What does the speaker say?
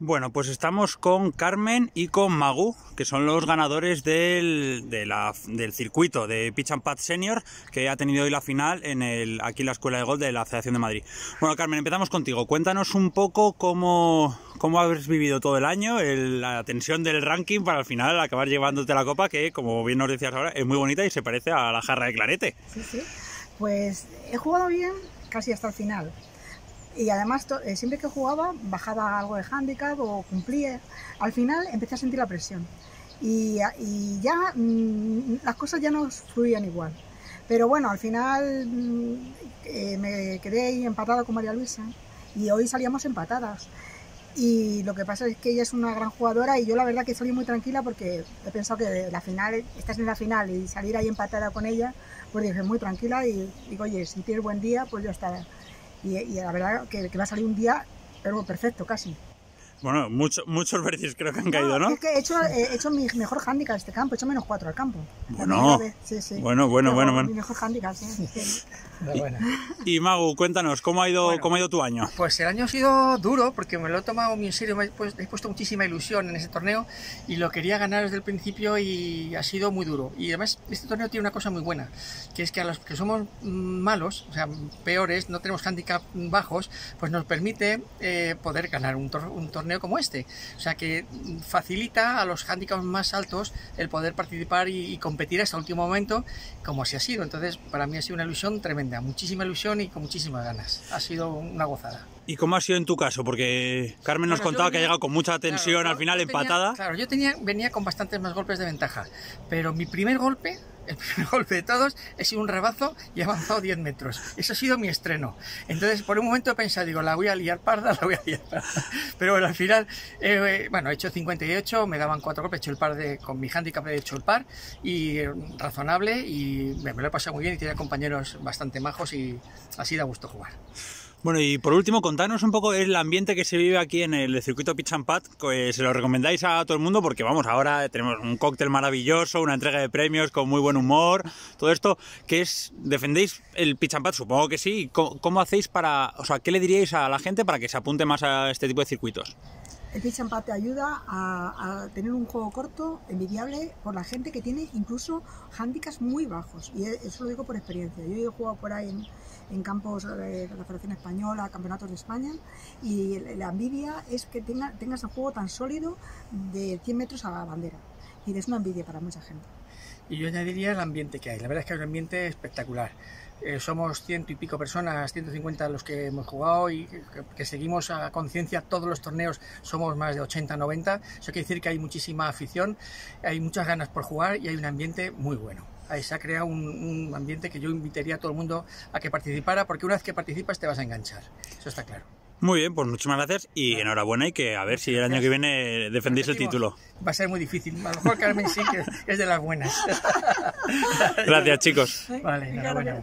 Bueno, pues estamos con Carmen y con Magu, que son los ganadores del, del circuito de Pitch and Pad Senior, que ha tenido hoy la final en el, aquí en la Escuela de Golf de la Federación de Madrid. Bueno, Carmen, empezamos contigo. Cuéntanos un poco cómo, cómo vivido todo el año, la tensión del ranking para al final acabar llevándote la copa, que como bien nos decías ahora, es muy bonita y se parece a la jarra de clarete. Sí, sí. Pues he jugado bien casi hasta el final. Y además, eh, siempre que jugaba, bajaba algo de handicap o cumplía. Al final empecé a sentir la presión. Y, y ya mm, las cosas ya no fluían igual. Pero bueno, al final mm, eh, me quedé ahí empatada con María Luisa. Y hoy salíamos empatadas. Y lo que pasa es que ella es una gran jugadora y yo la verdad que salí muy tranquila porque he pensado que la final, estás en la final y salir ahí empatada con ella, pues dije muy tranquila y digo, oye, si tienes buen día, pues ya está. Y, la verdad que, que va a salir un día pero perfecto, casi. Bueno, mucho- muchos verdes creo que han caído, ¿no? Es que he hecho, he hecho mi mejor handicap a este campo, he hecho menos cuatro al campo. Bueno. sí, sí. Bueno, bueno, bueno, Mi mejor handicap, sí. sí. Enhorabuena. Y Magu, cuéntanos, ¿cómo ha ido, Bueno. cómo ha ido tu año? Pues el año ha sido duro porque me lo he tomado muy en serio, me he, pues- he puesto muchísima ilusión en ese torneo y lo quería ganar desde el principio y ha sido muy duro. Y además este torneo tiene una cosa muy buena, que es que a los que somos mm, malos, o sea, peores, no tenemos handicap bajos, pues nos permite eh, poder ganar un, tor- un torneo como este. O sea que facilita a los handicaps más altos el poder participar y, y competir hasta el último momento, como así ha sido. Entonces, para mí ha sido una ilusión tremenda, muchísima ilusión y con muchísimas ganas. Ha sido una gozada. ¿Y cómo ha sido en tu caso? Porque Carmen nos Bueno, contaba que ha venía- llegado con mucha tensión Claro, al final, tenía- empatada. claro, yo tenía, venía con bastantes más golpes de ventaja, pero mi primer golpe, el primer golpe de todos, he sido un rebazo y he avanzado 10 metros. Eso ha sido mi estreno. Entonces, por un momento he pensado, digo, la voy a liar parda, la voy a liar parda. Pero bueno, al final, eh, bueno, he hecho 58, me daban cuatro golpes, he hecho el par de, con mi handicap he hecho el par, y eh, razonable, y me, me lo he pasado muy bien y tenía compañeros bastante majos y así da gusto jugar. Bueno, y por último, contanos un poco el ambiente que se vive aquí en el circuito Pitch and Pad, que se lo recomendáis a todo el mundo porque vamos, ahora tenemos un cóctel maravilloso, una entrega de premios con muy buen humor, todo esto, que es, defendéis el Pitch and Pad? Supongo que sí. ¿Cómo, cómo hacéis para, o sea, qué le diríais a la gente para que se apunte más a este tipo de circuitos? El pitch and te ayuda a, tener un juego corto, envidiable, por la gente que tiene incluso handicaps muy bajos. Y e- eso lo digo por experiencia. Yo he jugado por ahí en, campos de la Federación Española, campeonatos de España, y la envidia es que tenga, tengas el juego tan sólido de 100 metros a la bandera. Y es una envidia para mucha gente. Y yo añadiría el ambiente que hay. La verdad es que hay un ambiente espectacular. Eh, somos ciento y pico personas, 150 los que hemos jugado y que, que seguimos a conciencia todos los torneos, somos más de 80, 90. Eso quiere decir que hay muchísima afición, hay muchas ganas por jugar y hay un ambiente muy bueno. Ahí se ha creado un, un ambiente que yo invitaría a todo el mundo a que participara, porque una vez que participas te vas a enganchar. Eso está claro. Muy bien, pues muchísimas gracias y enhorabuena y que a ver si el año que viene defendéis el título. Va a ser muy difícil. A lo mejor Carmen sí que es de las buenas. Gracias chicos. Vale, enhorabuena.